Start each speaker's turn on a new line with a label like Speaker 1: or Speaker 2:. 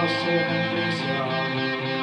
Speaker 1: Hashem